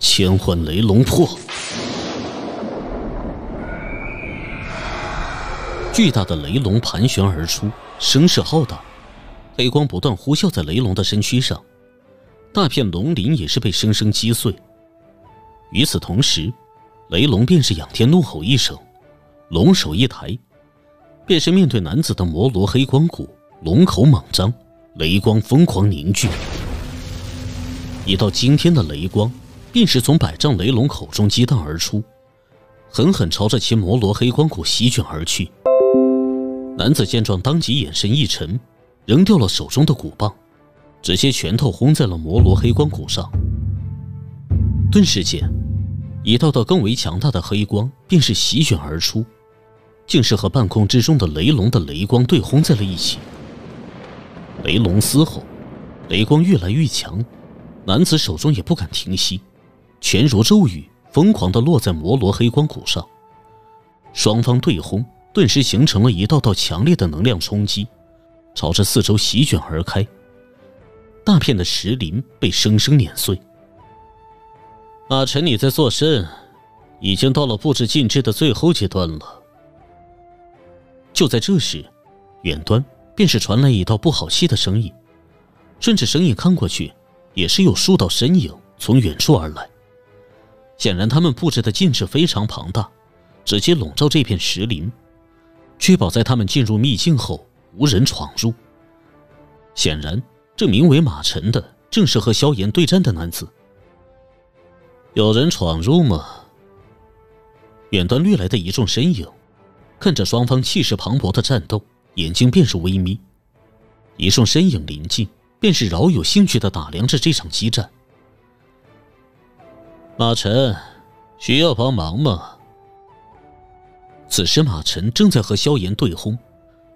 千幻雷龙破！巨大的雷龙盘旋而出，声势浩大，黑光不断呼啸在雷龙的身躯上，大片龙鳞也是被生生击碎。与此同时，雷龙便是仰天怒吼一声，龙首一抬，便是面对男子的摩罗黑光骨，龙口猛张，雷光疯狂凝聚，一道惊天的雷光。便是从百丈雷龙口中激荡而出，狠狠朝着其摩罗黑光骨席卷而去。男子见状，当即眼神一沉，扔掉了手中的骨棒，直接拳头轰在了摩罗黑光骨上。顿时间，一道道更为强大的黑光便是席卷而出，竟是和半空之中的雷龙的雷光对轰在了一起。雷龙嘶吼，雷光越来越强，男子手中也不敢停息。拳如骤雨，疯狂地落在摩罗黑光骨上。双方对轰，顿时形成了一道道强烈的能量冲击，朝着四周席卷而开。大片的石林被生生碾碎。阿晨，你在做甚？已经到了布置禁制的最后阶段了。就在这时，远端便是传来一道不好气的声音。顺着声音看过去，也是有数道身影从远处而来。显然，他们布置的禁制非常庞大，直接笼罩这片石林，确保在他们进入秘境后无人闯入。显然，这名为马尘的正是和萧炎对战的男子。有人闯入吗？远端掠来的一众身影，看着双方气势磅礴的战斗，眼睛便是微眯。一众身影临近，便是饶有兴趣的打量着这场激战。马晨，需要帮忙吗？此时，马晨正在和萧炎对轰，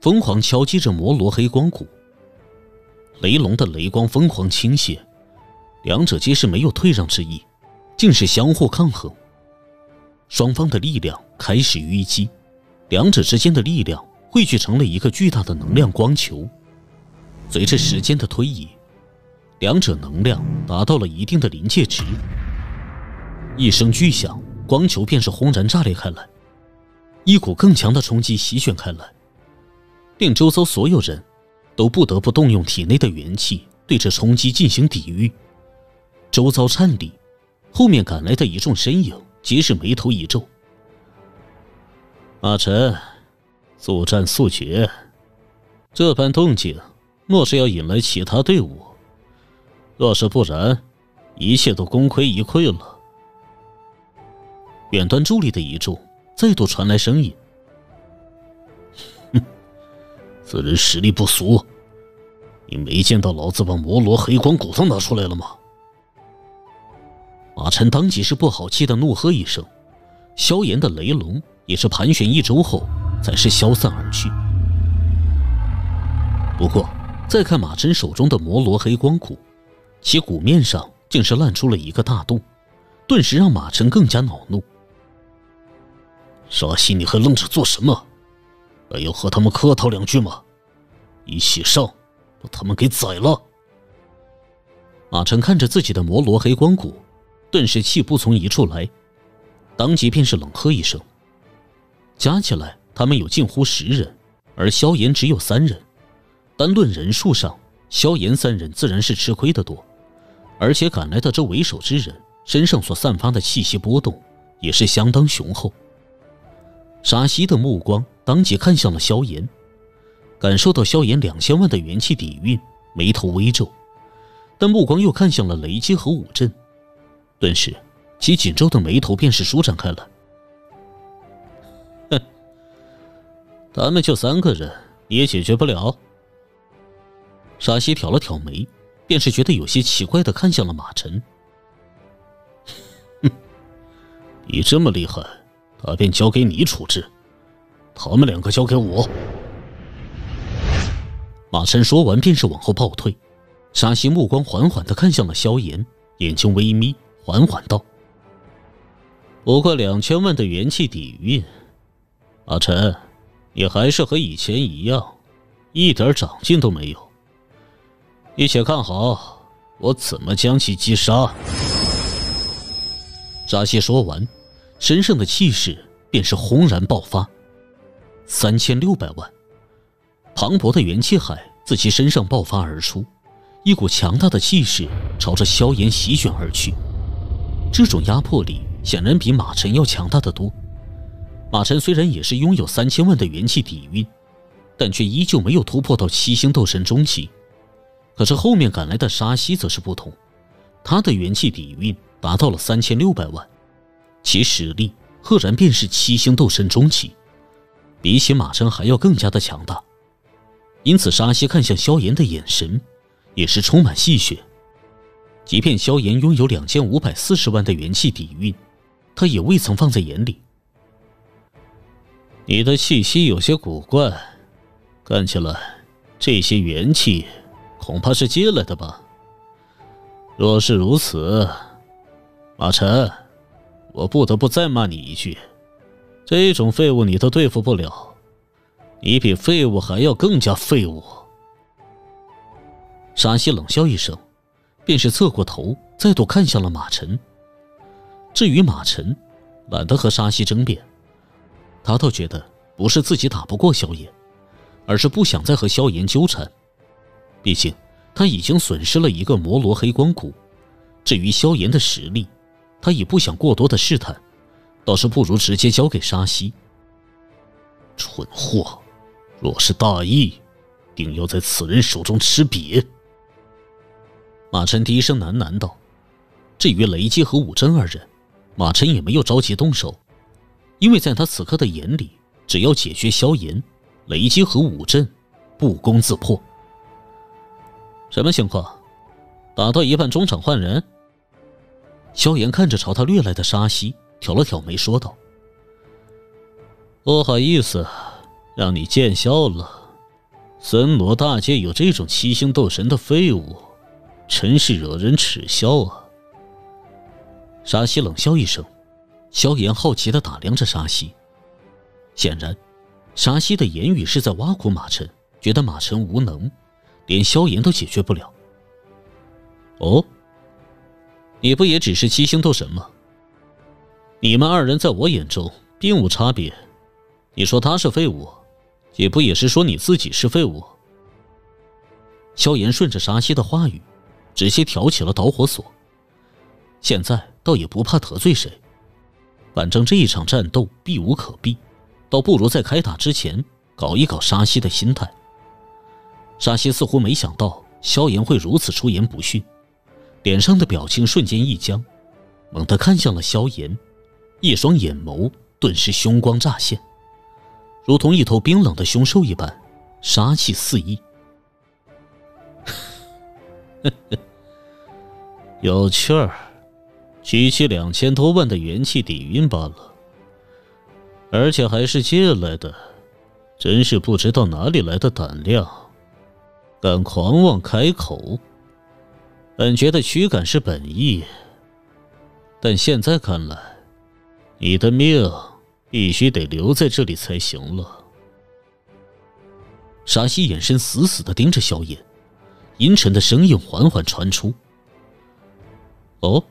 疯狂敲击着摩罗黑光骨。雷龙的雷光疯狂倾泻，两者皆是没有退让之意，竟是相互抗衡。双方的力量开始淤积，两者之间的力量汇聚成了一个巨大的能量光球。随着时间的推移，两者能量达到了一定的临界值。一声巨响，光球便是轰然炸裂开来，一股更强的冲击席卷开来，令周遭所有人都不得不动用体内的元气对这冲击进行抵御。周遭颤栗，后面赶来的一众身影皆是眉头一皱。阿晨，速战速决，这般动静，莫是要引来其他队伍？若是不然，一切都功亏一篑了。远端伫立的一众再度传来声音：“哼，此人实力不俗，你没见到老子把摩罗黑光骨头拿出来了吗？”马晨当即是不好气的怒喝一声，萧炎的雷龙也是盘旋一周后，才是消散而去。不过，再看马晨手中的摩罗黑光骨，其骨面上竟是烂出了一个大洞，顿时让马晨更加恼怒。沙溪，你还愣着做什么？还要和他们客套两句吗？一起上，把他们给宰了！马晨看着自己的摩罗黑光骨，顿时气不从一处来，当即便是冷喝一声。加起来，他们有近乎十人，而萧炎只有三人。单论人数上，萧炎三人自然是吃亏的多，而且赶来的这为首之人身上所散发的气息波动，也是相当雄厚。沙溪的目光当即看向了萧炎，感受到萧炎两千万的元气底蕴，眉头微皱，但目光又看向了雷击和武阵，顿时其紧皱的眉头便是舒展开了。哼，咱们就三个人，你也解决不了。沙溪挑了挑眉，便是觉得有些奇怪的看向了马晨。哼，你这么厉害。他便交给你处置，他们两个交给我。马晨说完，便是往后暴退。沙溪目光缓缓的看向了萧炎，眼睛微眯，缓缓道：“不过两千万的元气底蕴，阿晨，你还是和以前一样，一点长进都没有。你且看好，我怎么将其击杀。”扎西说完，身上的气势便是轰然爆发。三千六百万，磅礴的元气海自其身上爆发而出，一股强大的气势朝着萧炎席卷而去。这种压迫力显然比马尘要强大的多。马尘虽然也是拥有三千万的元气底蕴，但却依旧没有突破到七星斗神中期。可是后面赶来的沙溪则是不同，他的元气底蕴达到了三千六百万，其实力赫然便是七星斗神中期。比起马尘还要更加的强大，因此沙溪看向萧炎的眼神也是充满戏谑。即便萧炎拥有两千五百四十万的元气底蕴，他也未曾放在眼里。你的气息有些古怪，看起来这些元气恐怕是借来的吧？若是如此，马晨，我不得不再骂你一句。这种废物你都对付不了，你比废物还要更加废物。沙溪冷笑一声，便是侧过头，再度看向了马尘。至于马尘，懒得和沙溪争辩，他倒觉得不是自己打不过萧炎，而是不想再和萧炎纠缠。毕竟他已经损失了一个摩罗黑光骨，至于萧炎的实力，他也不想过多的试探。倒是不如直接交给沙溪。蠢货，若是大意，定要在此人手中吃瘪。马晨低声喃喃道：“至于雷击和武真二人，马晨也没有着急动手，因为在他此刻的眼里，只要解决萧炎，雷击和武震不攻自破。”什么情况？打到一半中场换人？萧炎看着朝他掠来的沙溪。挑了挑眉，说道：“不好意思，让你见笑了。森罗大界有这种七星斗神的废物，真是惹人耻笑啊！”沙溪冷笑一声，萧炎好奇的打量着沙溪。显然，沙溪的言语是在挖苦马尘，觉得马尘无能，连萧炎都解决不了。哦，你不也只是七星斗神吗？你们二人在我眼中并无差别，你说他是废物，也不也是说你自己是废物？萧炎顺着沙溪的话语，直接挑起了导火索。现在倒也不怕得罪谁，反正这一场战斗避无可避，倒不如在开打之前搞一搞沙溪的心态。沙溪似乎没想到萧炎会如此出言不逊，脸上的表情瞬间一僵，猛地看向了萧炎。一双眼眸顿时凶光乍现，如同一头冰冷的凶兽一般，杀气四溢。有趣儿，区区两千多万的元气底蕴罢了，而且还是借来的，真是不知道哪里来的胆量，敢狂妄开口。本觉得驱赶是本意，但现在看来。你的命必须得留在这里才行了。沙溪眼神死死的盯着萧炎，阴沉的声音缓缓传出：“哦，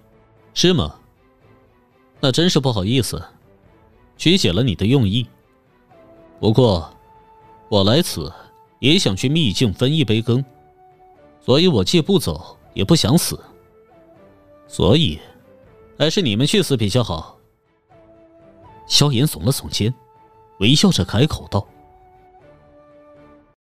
是吗？那真是不好意思，曲解了你的用意。不过，我来此也想去秘境分一杯羹，所以我既不走，也不想死。所以，还是你们去死比较好。”萧炎耸了耸肩，微笑着开口道。